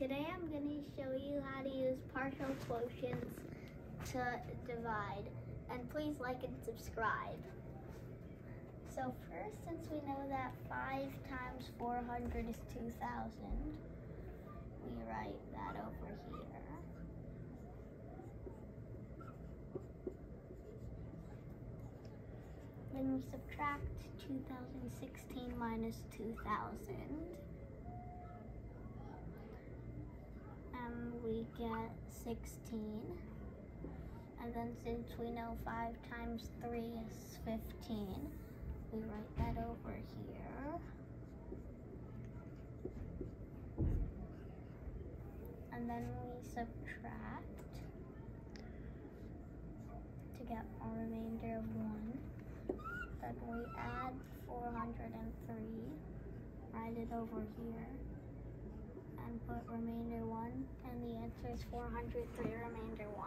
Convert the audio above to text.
Today I'm going to show you how to use partial quotients to divide. And please like and subscribe. So first, since we know that 5 times 400 is 2,000, we write that over here. Then we subtract 2016 minus 2000. And we get 16. And then since we know 5 times 3 is 15, we write that over here. And then we subtract to get a remainder of 1. Then we add 403, write it over here, and put remainder 1, and the 403 remainder 1.